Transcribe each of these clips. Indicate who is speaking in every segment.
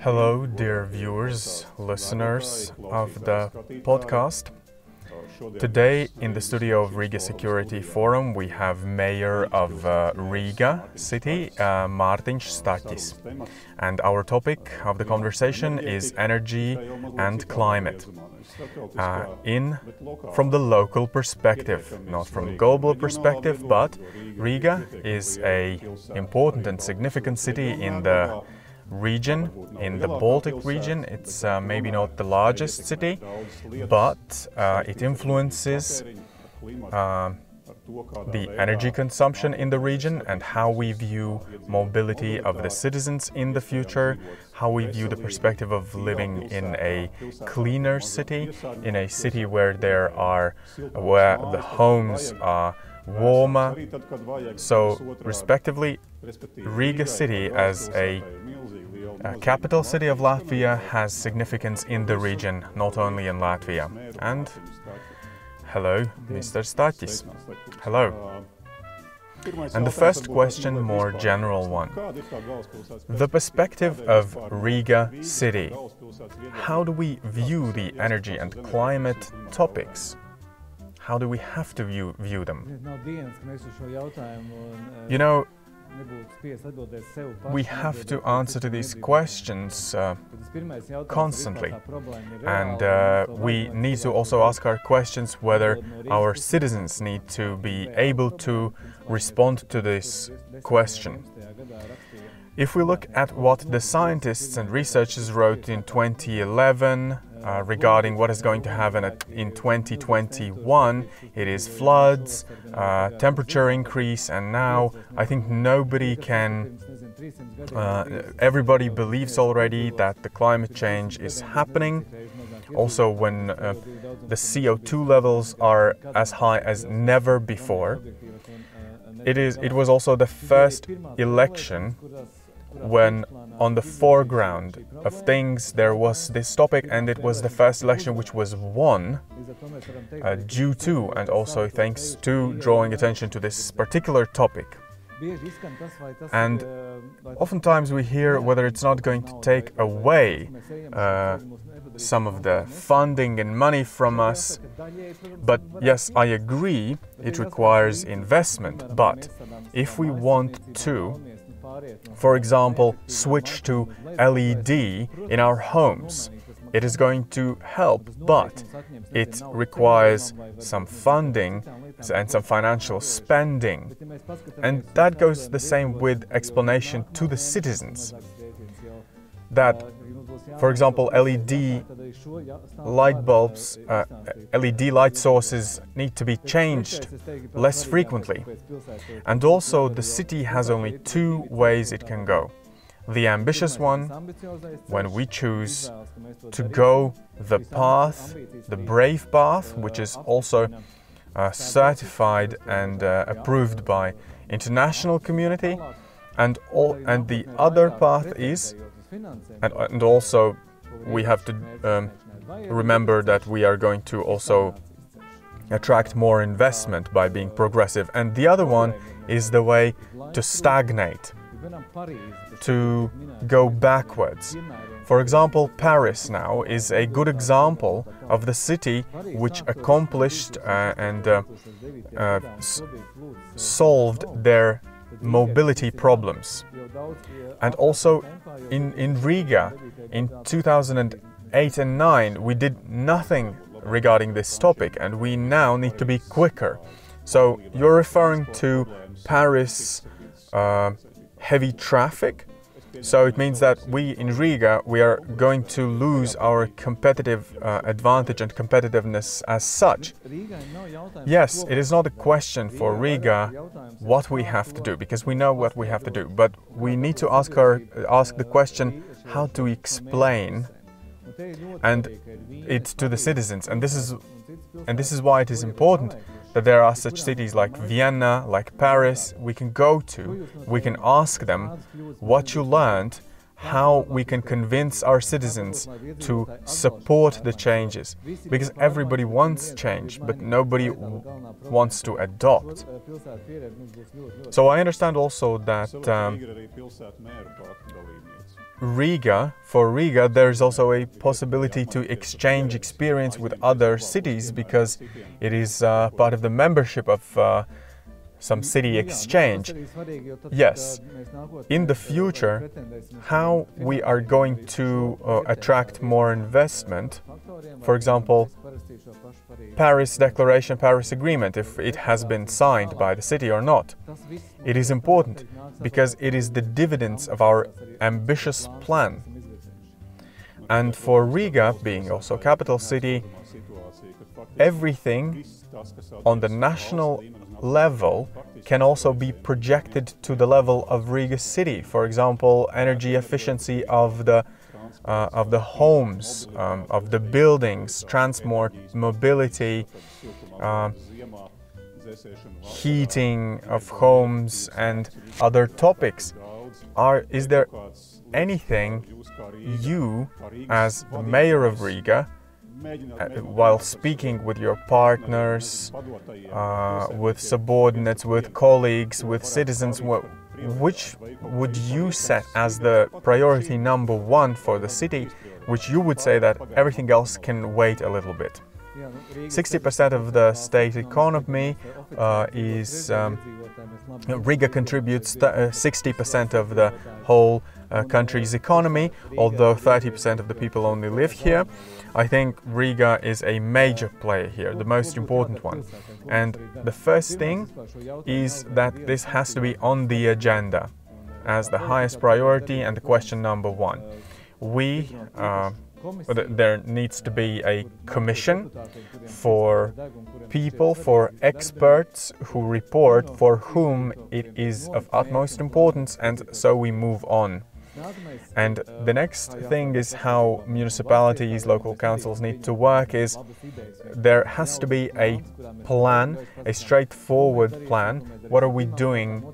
Speaker 1: Hello, dear viewers, listeners of the podcast. Today, in the studio of Riga Security Forum, we have Mayor of uh, Riga City, uh, Mārtiņš Staķis. And our topic of the conversation is energy and climate. Uh, in from the local perspective, not from global perspective, but Riga is a important and significant city in the region, in the Baltic region. It's uh, maybe not the largest city, but uh, it influences uh, the energy consumption in the region and how we view mobility of the citizens in the future, how we view the perspective of living in a cleaner city, in a city where there are where the homes are warmer. So, respectively, Riga city as a uh, capital city of Latvia has significance in the region, not only in Latvia. And hello, Mr. Staķis. Hello. And the first question, more general one. The perspective of Riga city. How do we view the energy and climate topics? How do we have to view, view them? You know, we have to answer to these questions uh, constantly. And uh, we need to also ask our questions whether our citizens need to be able to respond to this question. If we look at what the scientists and researchers wrote in 2011, uh, regarding what is going to happen in 2021. It is floods, uh, temperature increase, and now I think nobody can. Uh, everybody believes already that the climate change is happening. Also, when uh, the CO2 levels are as high as never before. It is. It was also the first election when on the foreground of things there was this topic and it was the first election which was won uh, due to and also thanks to drawing attention to this particular topic. And oftentimes we hear whether it's not going to take away uh, some of the funding and money from us. But yes, I agree, it requires investment. But if we want to for example, switch to LED in our homes. It is going to help, but it requires some funding and some financial spending. And that goes the same with explanation to the citizens. That for example, LED light bulbs, uh, LED light sources need to be changed less frequently. And also, the city has only two ways it can go. The ambitious one, when we choose to go the path, the brave path, which is also uh, certified and uh, approved by international community, and all, and the other path is and, and also, we have to um, remember that we are going to also attract more investment by being progressive. And the other one is the way to stagnate, to go backwards. For example, Paris now is a good example of the city which accomplished uh, and uh, uh, solved their mobility problems. And also in, in Riga in 2008 and 9, we did nothing regarding this topic, and we now need to be quicker. So you're referring to Paris uh, heavy traffic so it means that we in Riga we are going to lose our competitive uh, advantage and competitiveness as such. Yes, it is not a question for Riga what we have to do because we know what we have to do, but we need to ask our ask the question how to explain and it to the citizens and this is and this is why it is important that there are such cities like Vienna, like Paris, we can go to, we can ask them what you learned, how we can convince our citizens to support the changes. Because everybody wants change, but nobody wants to adopt. So I understand also that um, Riga, for Riga, there's also a possibility to exchange experience with other cities because it is uh, part of the membership of uh, some city exchange. Yes, in the future, how we are going to uh, attract more investment, for example, Paris Declaration, Paris Agreement, if it has been signed by the city or not. It is important because it is the dividends of our ambitious plan. And for Riga, being also capital city, everything on the national level can also be projected to the level of Riga city. For example, energy efficiency of the uh, of the homes, um, of the buildings, transport, mobility, uh, heating of homes, and other topics. Are is there anything you, as mayor of Riga, while speaking with your partners, uh, with subordinates, with colleagues, with citizens, which would you set as the priority number one for the city, which you would say that everything else can wait a little bit? 60% of the state economy uh, is um, Riga contributes 60% uh, of the whole uh, country's economy, although 30% of the people only live here. I think Riga is a major player here, the most important one. And the first thing is that this has to be on the agenda as the highest priority and the question number one. We uh, there needs to be a commission for people, for experts who report for whom it is of utmost importance, and so we move on. And the next thing is how municipalities, local councils need to work is there has to be a plan, a straightforward plan. What are we doing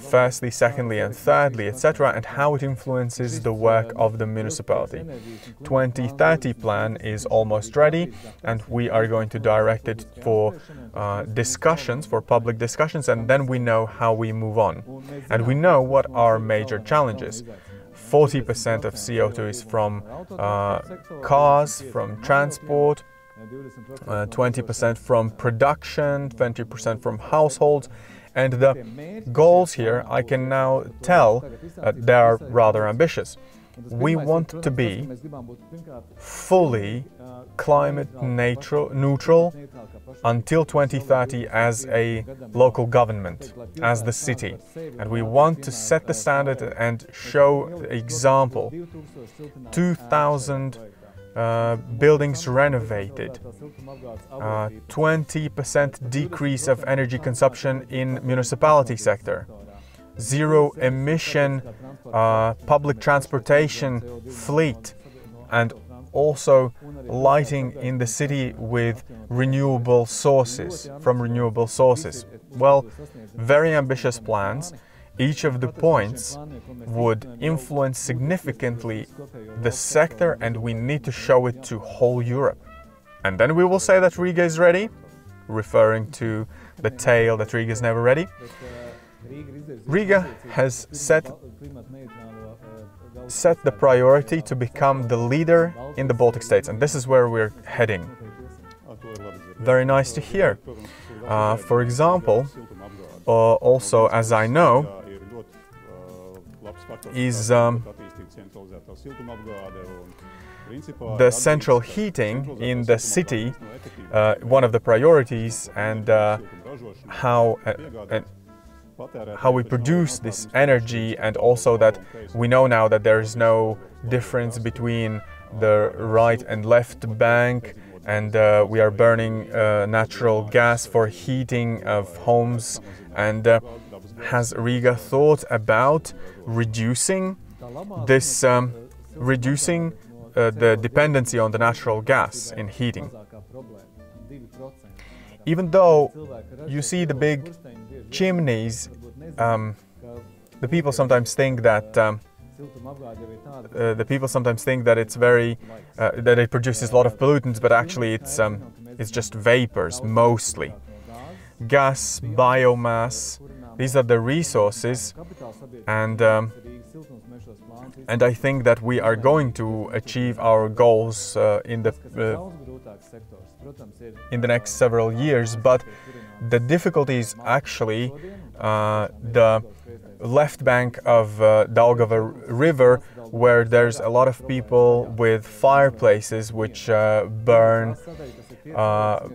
Speaker 1: firstly, secondly, and thirdly, etc., and how it influences the work of the municipality. 2030 plan is almost ready, and we are going to direct it for uh, discussions, for public discussions, and then we know how we move on. And we know what are major challenges. 40% of CO2 is from uh, cars, from transport, 20% uh, from production, 20% from households, and the goals here, I can now tell, uh, they are rather ambitious. We want to be fully climate neutral until 2030 as a local government, as the city. And we want to set the standard and show example. 2000 uh, buildings renovated, 20% uh, decrease of energy consumption in municipality sector, zero emission uh, public transportation fleet, and also lighting in the city with renewable sources, from renewable sources. Well, very ambitious plans. Each of the points would influence significantly the sector and we need to show it to whole Europe. And then we will say that Riga is ready, referring to the tale that Riga is never ready. Riga has set, set the priority to become the leader in the Baltic states, and this is where we're heading. Very nice to hear. Uh, for example, uh, also, as I know, is um, the central heating in the city, uh, one of the priorities, and uh, how uh, how we produce this energy, and also that we know now that there is no difference between the right and left bank, and uh, we are burning uh, natural gas for heating of homes and uh, has Riga thought about reducing this, um, reducing uh, the dependency on the natural gas in heating? Even though you see the big chimneys, um, the people sometimes think that um, uh, the people sometimes think that it's very uh, that it produces a lot of pollutants, but actually it's um, it's just vapors mostly. Gas, biomass, these are the resources, and um, and I think that we are going to achieve our goals uh, in the uh, in the next several years. But the difficulty is actually uh, the left bank of uh, Daugava River, where there's a lot of people with fireplaces which uh, burn uh,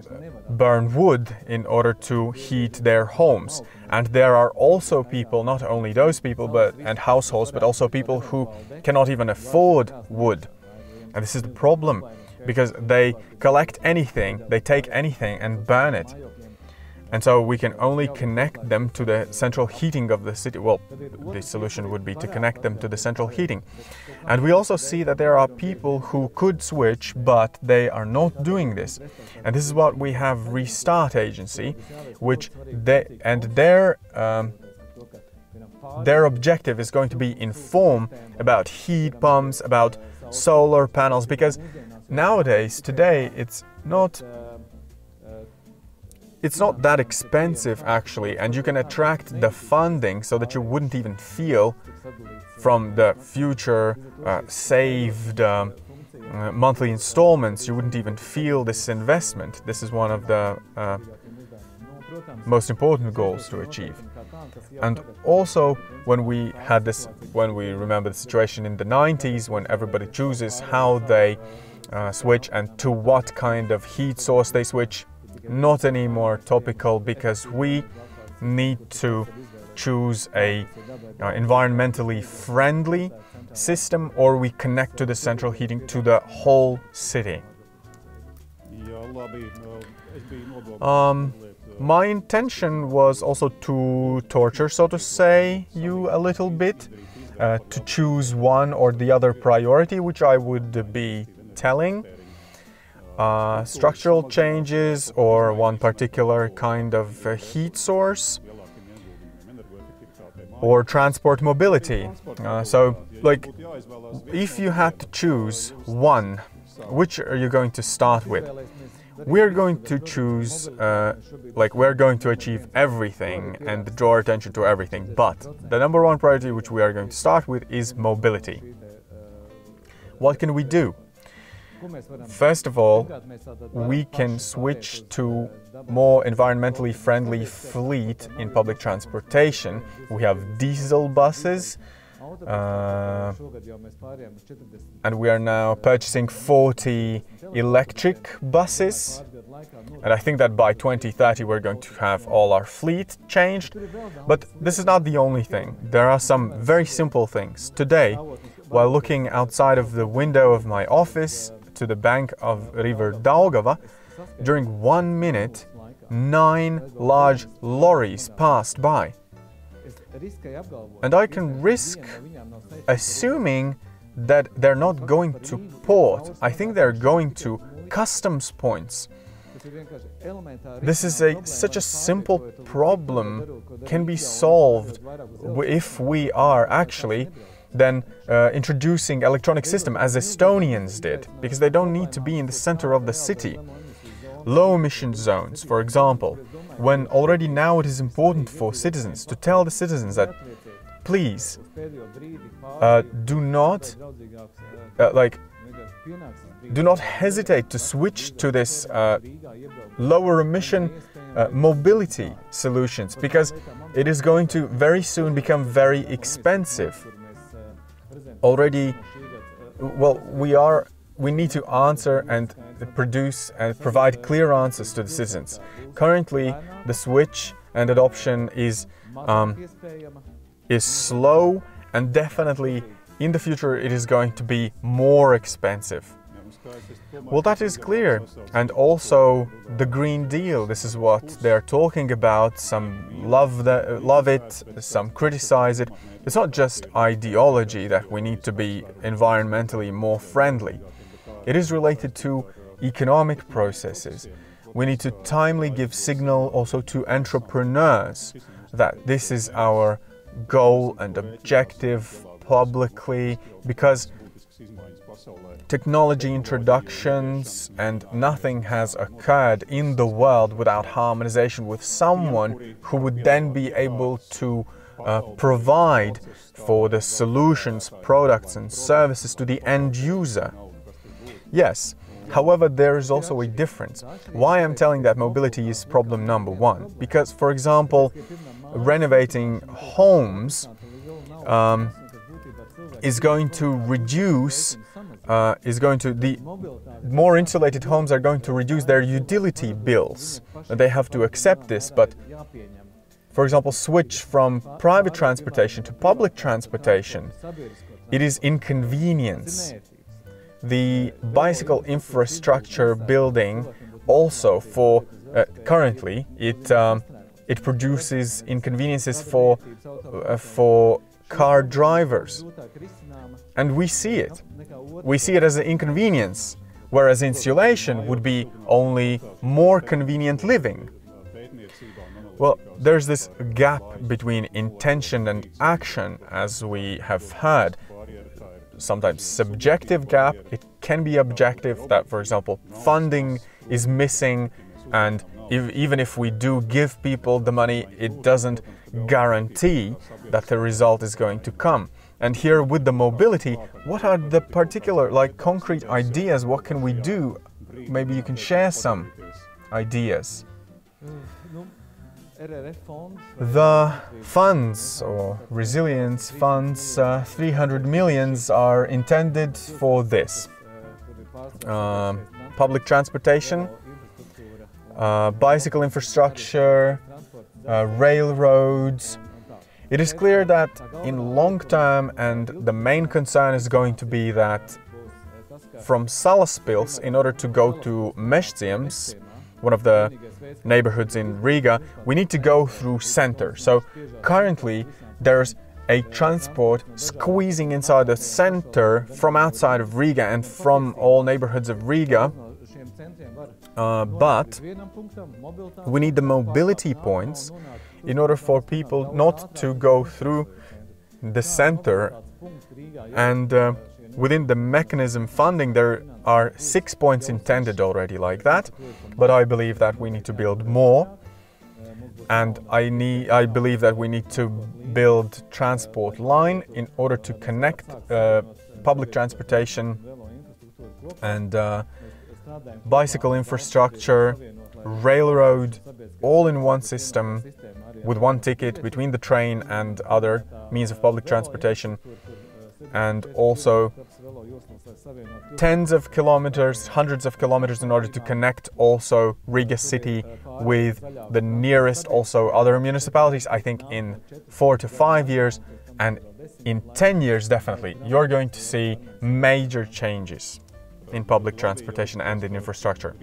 Speaker 1: burn wood in order to heat their homes. And there are also people, not only those people, but and households, but also people who cannot even afford wood. And this is the problem because they collect anything, they take anything and burn it. And so we can only connect them to the central heating of the city. Well, the solution would be to connect them to the central heating. And we also see that there are people who could switch, but they are not doing this. And this is what we have Restart Agency, which they and their um, their objective is going to be inform about heat pumps, about solar panels, because nowadays, today, it's not it's not that expensive actually, and you can attract the funding so that you wouldn't even feel from the future uh, saved um, uh, monthly installments, you wouldn't even feel this investment. This is one of the uh, most important goals to achieve. And also, when we had this, when we remember the situation in the 90s, when everybody chooses how they uh, switch and to what kind of heat source they switch, not anymore topical because we need to choose a uh, environmentally friendly system or we connect to the central heating to the whole city. Um, my intention was also to torture, so to say, you a little bit, uh, to choose one or the other priority, which I would be telling uh, structural changes or one particular kind of uh, heat source or transport mobility. Uh, so, like, if you had to choose one, which are you going to start with? We're going to choose, uh, like, we're going to achieve everything and draw attention to everything. But the number one priority which we are going to start with is mobility. What can we do? First of all, we can switch to more environmentally friendly fleet in public transportation. We have diesel buses, uh, and we are now purchasing 40 electric buses. And I think that by 2030 we're going to have all our fleet changed. But this is not the only thing. There are some very simple things. Today, while looking outside of the window of my office, to the bank of river Daugava, during one minute, nine large lorries passed by. And I can risk assuming that they're not going to port. I think they're going to customs points. This is a such a simple problem can be solved if we are actually than uh, introducing electronic system as Estonians did, because they don't need to be in the center of the city. Low emission zones, for example, when already now it is important for citizens to tell the citizens that please uh, do not uh, like do not hesitate to switch to this uh, lower emission uh, mobility solutions because it is going to very soon become very expensive already well we are we need to answer and produce and provide clear answers to the citizens. Currently the switch and adoption is um, is slow and definitely in the future it is going to be more expensive well, that is clear. And also the Green Deal. This is what they're talking about. Some love the, love it, some criticize it. It's not just ideology that we need to be environmentally more friendly. It is related to economic processes. We need to timely give signal also to entrepreneurs that this is our goal and objective publicly because technology introductions and nothing has occurred in the world without harmonization with someone who would then be able to uh, provide for the solutions, products and services to the end user. Yes, However, there is also a difference. Why I'm telling that mobility is problem number one? Because, for example, renovating homes um, is going to reduce uh, is going to the more insulated homes are going to reduce their utility bills. They have to accept this, but for example, switch from private transportation to public transportation. It is inconvenience. The bicycle infrastructure building also for uh, currently it um, it produces inconveniences for uh, for car drivers, and we see it. We see it as an inconvenience, whereas insulation would be only more convenient living. Well, there's this gap between intention and action, as we have heard. Sometimes subjective gap, it can be objective, that, for example, funding is missing, and if, even if we do give people the money, it doesn't guarantee that the result is going to come. And here with the mobility, what are the particular, like concrete ideas? What can we do? Maybe you can share some ideas. The funds or resilience funds, uh, 300 millions are intended for this. Uh, public transportation, uh, bicycle infrastructure, uh, railroads, it is clear that in long term, and the main concern is going to be that from Salaspils, in order to go to Mežciems, one of the neighborhoods in Riga, we need to go through center. So currently there's a transport squeezing inside the center from outside of Riga and from all neighborhoods of Riga. Uh, but we need the mobility points in order for people not to go through the center. And uh, within the mechanism funding, there are six points intended already like that. But I believe that we need to build more. And I need, I believe that we need to build transport line in order to connect uh, public transportation and uh, bicycle infrastructure, railroad, all in one system with one ticket between the train and other means of public transportation and also tens of kilometers, hundreds of kilometers in order to connect also Riga city with the nearest also other municipalities. I think in four to five years and in 10 years definitely, you're going to see major changes in public transportation and in infrastructure.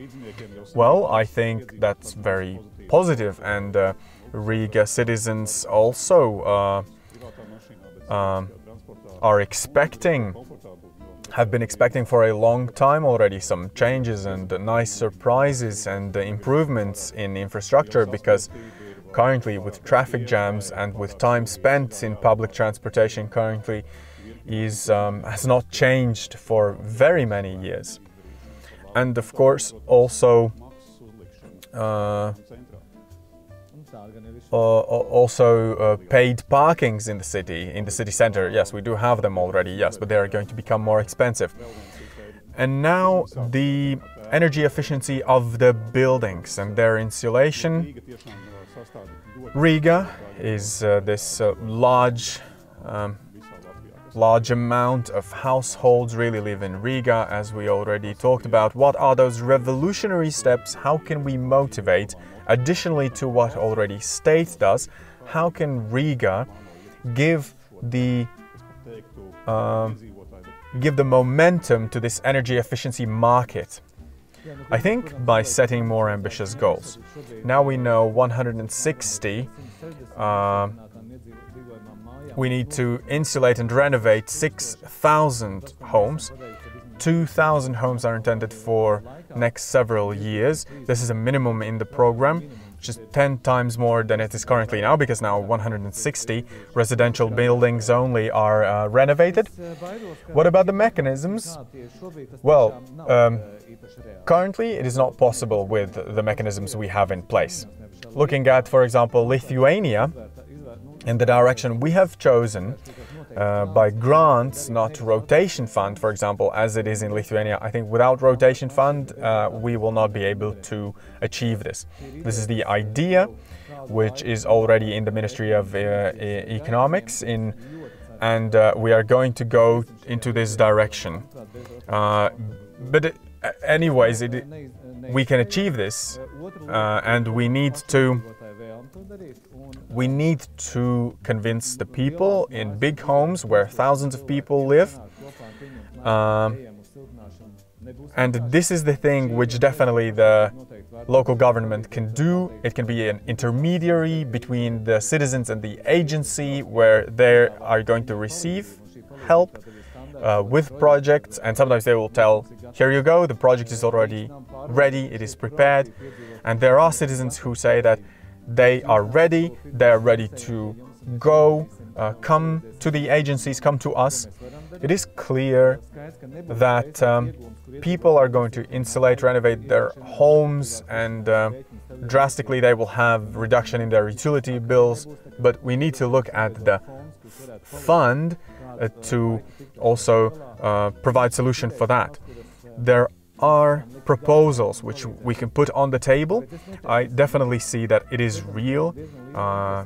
Speaker 1: Well, I think that's very positive and uh, Riga citizens also uh, um, are expecting, have been expecting for a long time already some changes and nice surprises and improvements in infrastructure because currently with traffic jams and with time spent in public transportation currently is um, has not changed for very many years and of course also uh, uh, also uh, paid parkings in the city, in the city center. Yes, we do have them already, yes, but they are going to become more expensive. And now the energy efficiency of the buildings and their insulation. Riga is uh, this uh, large um, large amount of households really live in Riga, as we already talked about. What are those revolutionary steps? How can we motivate? Additionally to what already state does, how can Riga give the uh, give the momentum to this energy efficiency market? I think by setting more ambitious goals. Now we know 160 uh, we need to insulate and renovate 6,000 homes. 2,000 homes are intended for next several years. This is a minimum in the program. which is 10 times more than it is currently now, because now 160 residential buildings only are uh, renovated. What about the mechanisms? Well, um, currently it is not possible with the mechanisms we have in place. Looking at, for example, Lithuania, in the direction we have chosen, uh, by grants, not rotation fund, for example, as it is in Lithuania. I think without rotation fund, uh, we will not be able to achieve this. This is the idea, which is already in the Ministry of uh, Economics in and uh, we are going to go into this direction. Uh, but it, anyways, it, we can achieve this, uh, and we need to we need to convince the people in big homes where thousands of people live. Um, and this is the thing which definitely the local government can do. It can be an intermediary between the citizens and the agency where they are going to receive help uh, with projects. And sometimes they will tell, here you go, the project is already ready, it is prepared. And there are citizens who say that they are ready, they are ready to go, uh, come to the agencies, come to us. It is clear that um, people are going to insulate, renovate their homes, and uh, drastically they will have reduction in their utility bills. But we need to look at the fund uh, to also uh, provide solution for that. There are proposals which we can put on the table. I definitely see that it is real. Uh,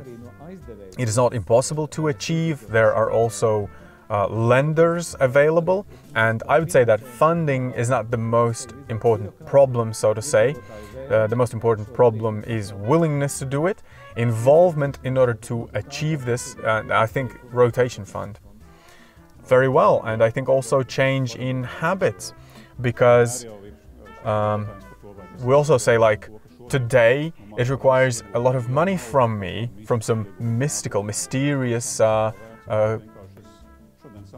Speaker 1: it is not impossible to achieve. There are also uh, lenders available, and I would say that funding is not the most important problem, so to say. Uh, the most important problem is willingness to do it, involvement in order to achieve this. I think rotation fund very well, and I think also change in habits because um, we also say like today it requires a lot of money from me from some mystical mysterious uh, uh,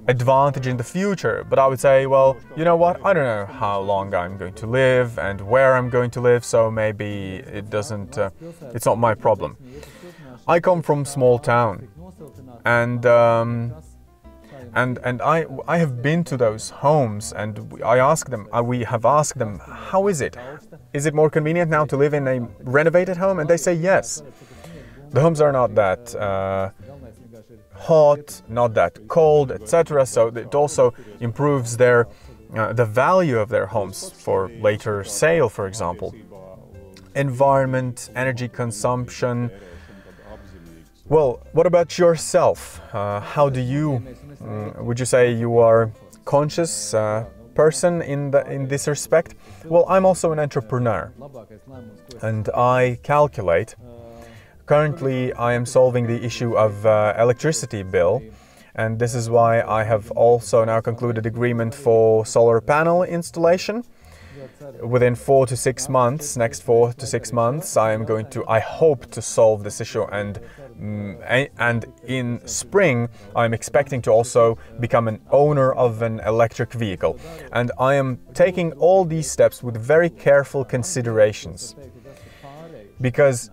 Speaker 1: advantage in the future. But i would say well you know what? I don't know how long i'm going to live and where i'm going to live so maybe it doesn't uh, it's not my problem. I come from small town and um, and and I I have been to those homes and I ask them uh, we have asked them how is it? Is it more convenient now to live in a renovated home? And they say yes. The homes are not that uh, hot not that cold etc so it also improves their uh, the value of their homes for later sale for example. Environment energy consumption well, what about yourself? Uh, how do you Mm, would you say you are conscious uh, person in the, in this respect? Well, I'm also an entrepreneur, and I calculate. Currently, I am solving the issue of uh, electricity bill, and this is why I have also now concluded agreement for solar panel installation within four to six months, next four to six months, I am going to, I hope to solve this issue. And Mm, eh, and in spring, I'm expecting to also become an owner of an electric vehicle. And I am taking all these steps with very careful considerations. Because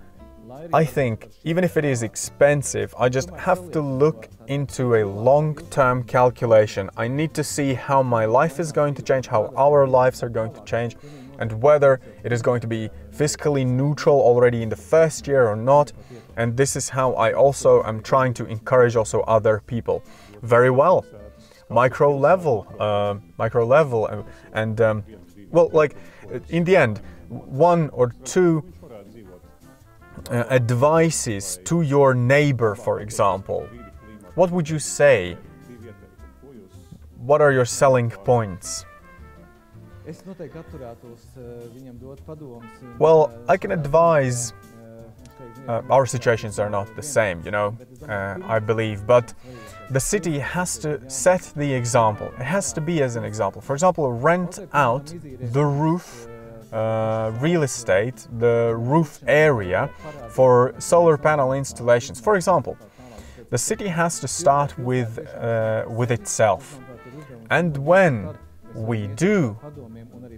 Speaker 1: I think even if it is expensive, I just have to look into a long term calculation. I need to see how my life is going to change, how our lives are going to change, and whether it is going to be fiscally neutral already in the first year or not. And this is how I also am trying to encourage also other people. Very well, micro level, uh, micro level, and, and um, well, like in the end, one or two uh, advices to your neighbor, for example, what would you say? What are your selling points? Well, I can advise. Uh, our situations are not the same, you know, uh, I believe, but the city has to set the example. It has to be as an example. For example, rent out the roof uh, real estate, the roof area for solar panel installations. For example, the city has to start with, uh, with itself. And when we do,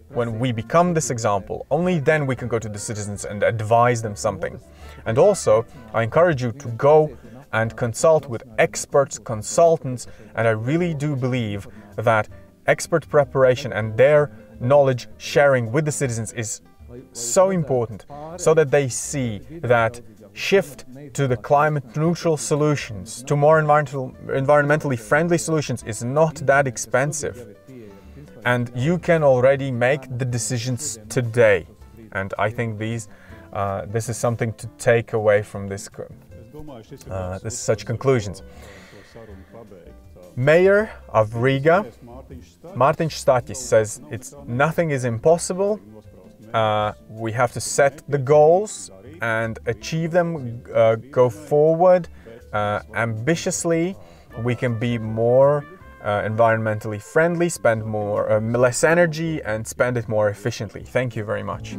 Speaker 1: when we become this example, only then we can go to the citizens and advise them something. And also, I encourage you to go and consult with experts, consultants, and I really do believe that expert preparation and their knowledge sharing with the citizens is so important so that they see that shift to the climate neutral solutions, to more environmental, environmentally friendly solutions is not that expensive. And you can already make the decisions today. And I think these, uh, this is something to take away from this, uh, this such conclusions. Mayor of Riga, Martin Staķis says it's nothing is impossible. Uh, we have to set the goals and achieve them, uh, go forward uh, ambitiously. We can be more uh, environmentally friendly, spend more uh, less energy, and spend it more efficiently. Thank you very much.